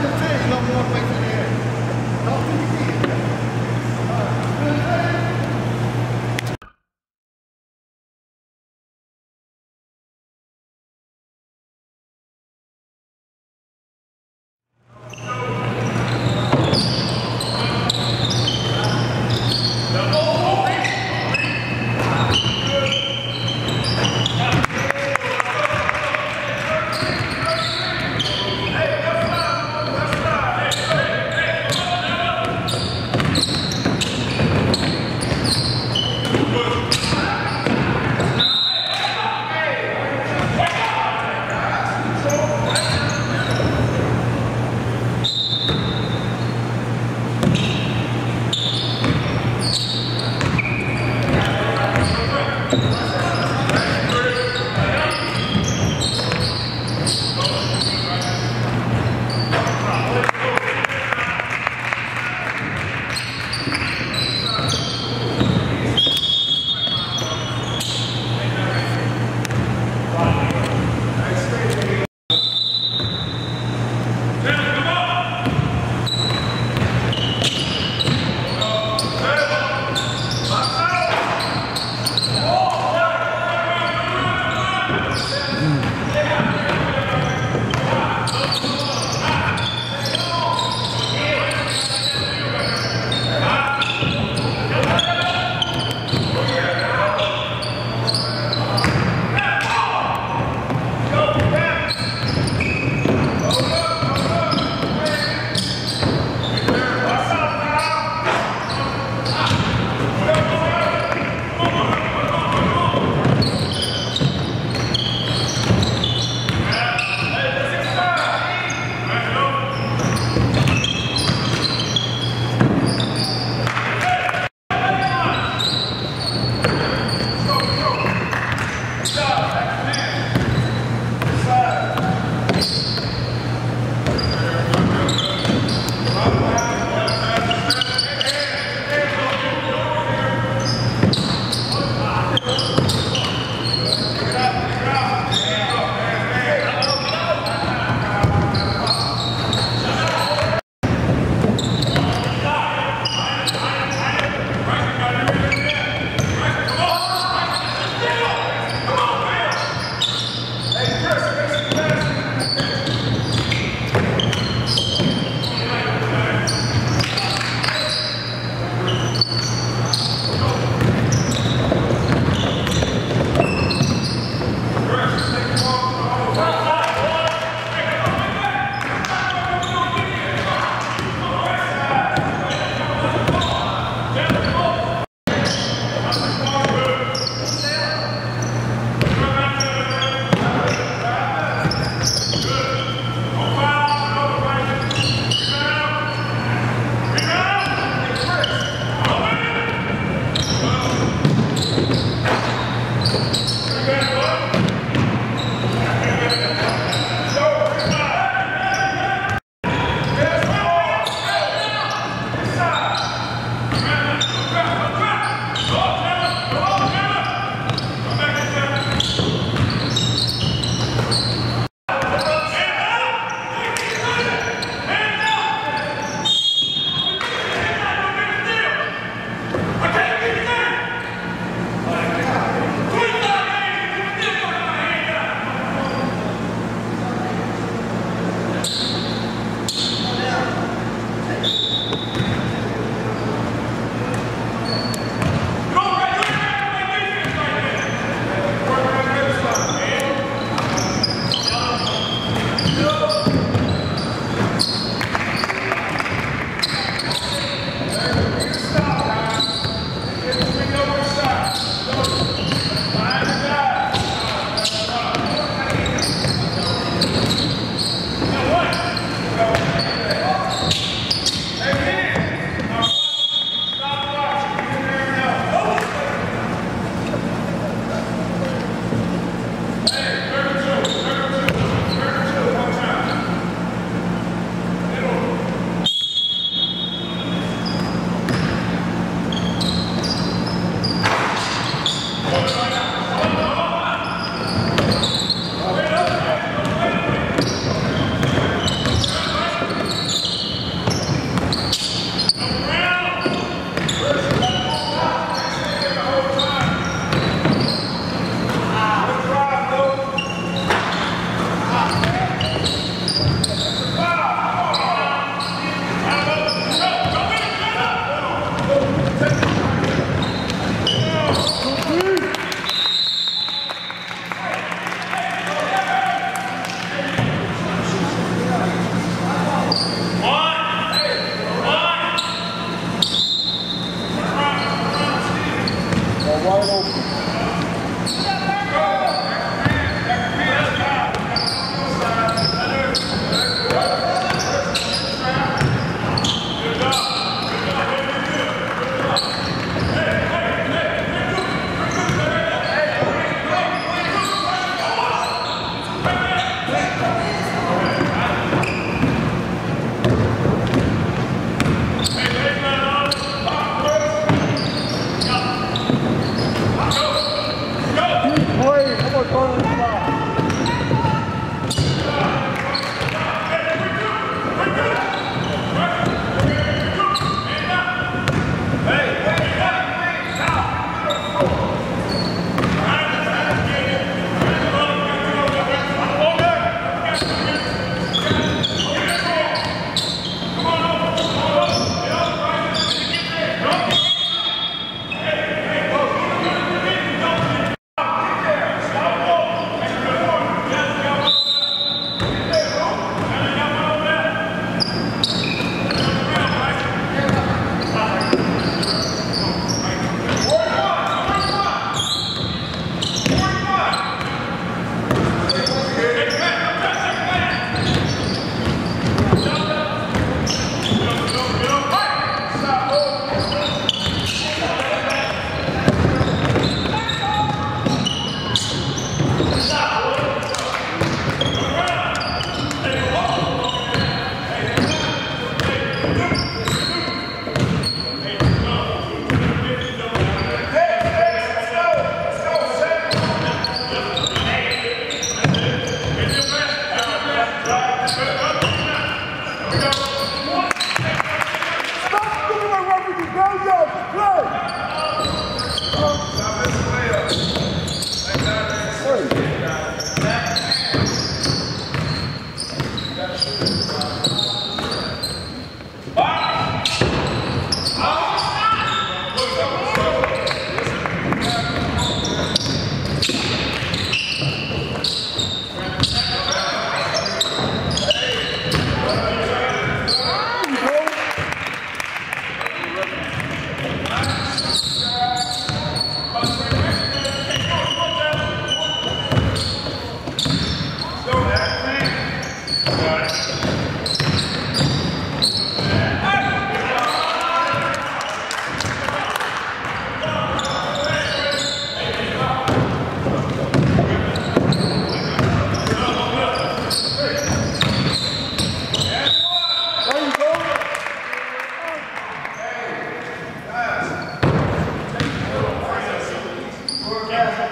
I can tell you, can't. Gracias.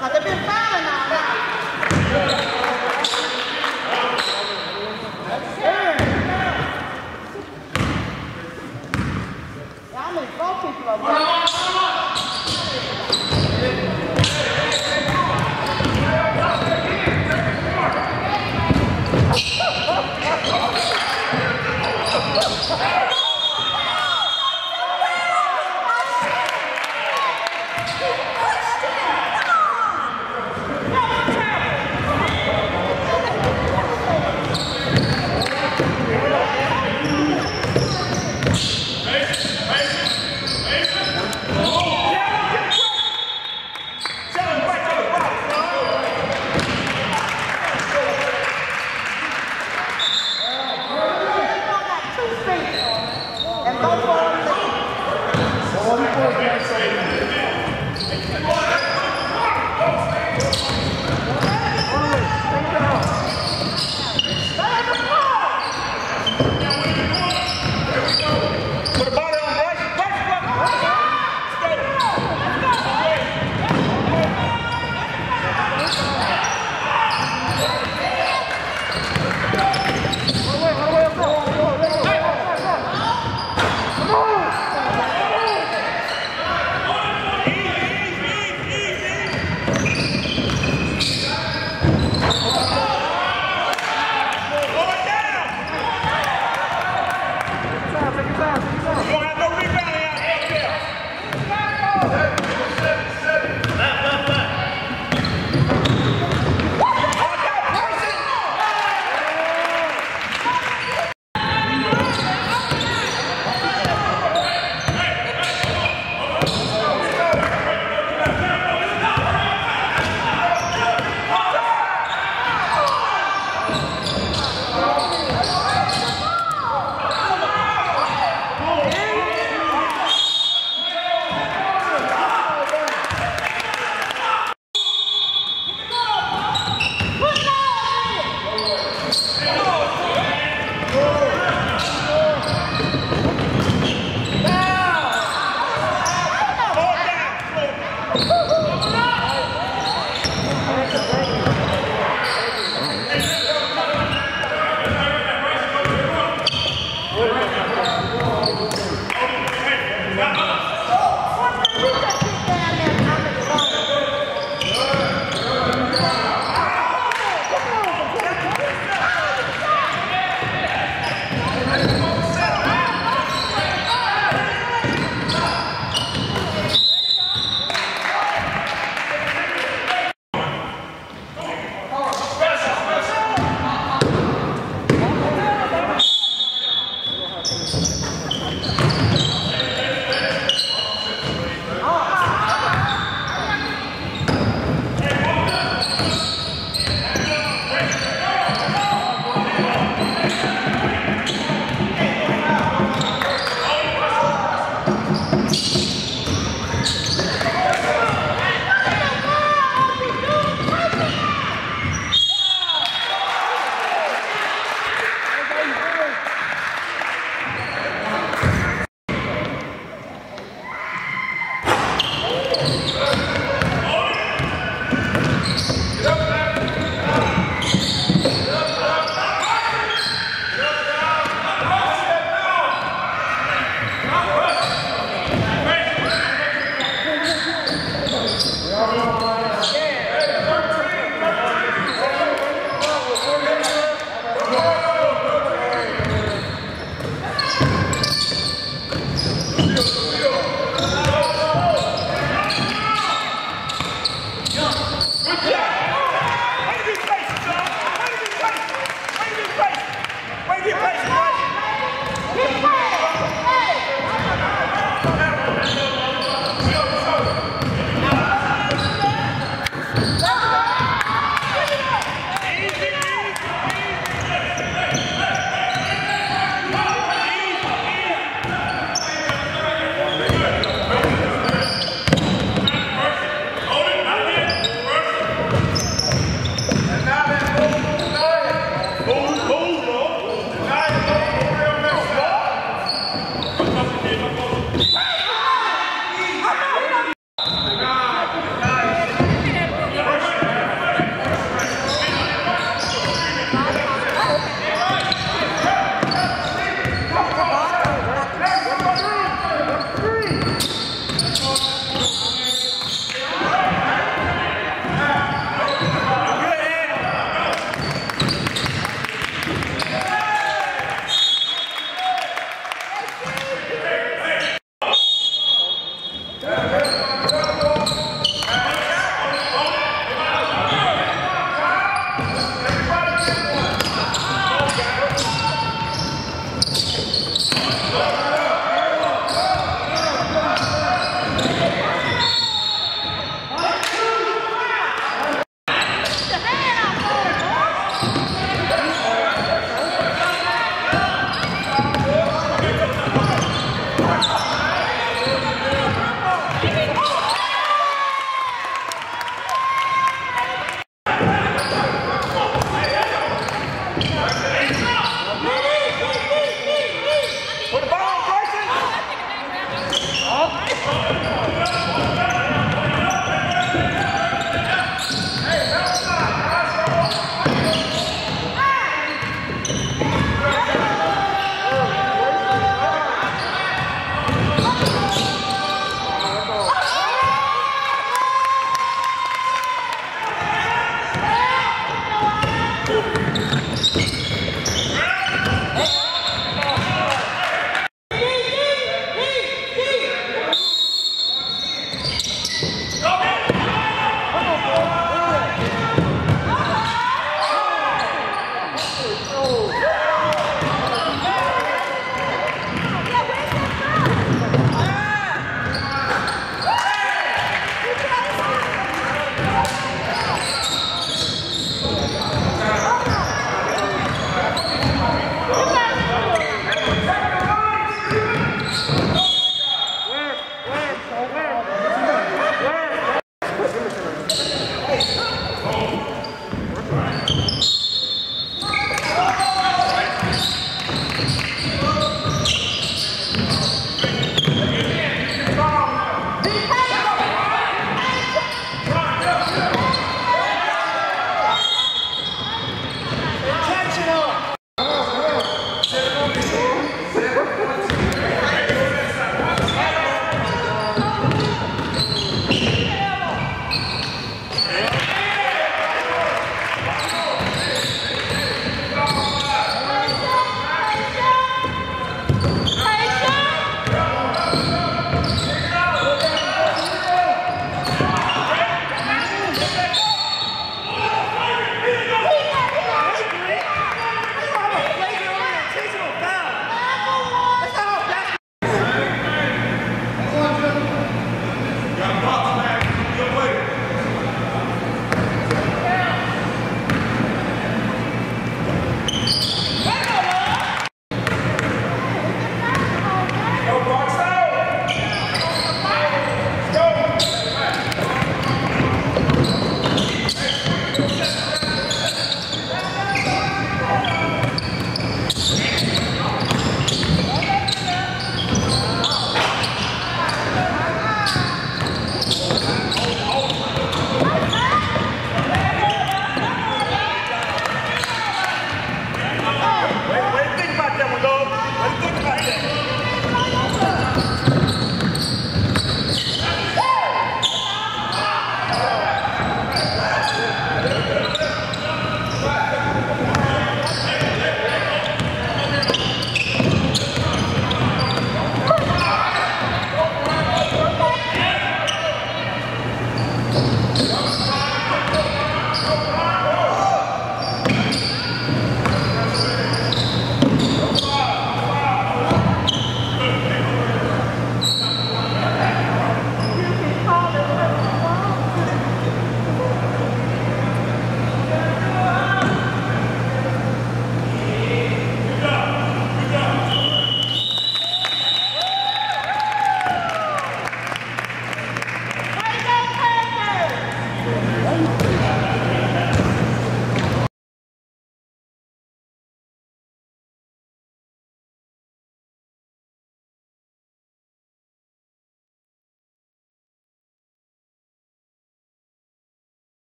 好的变大了呢。是吧嗯好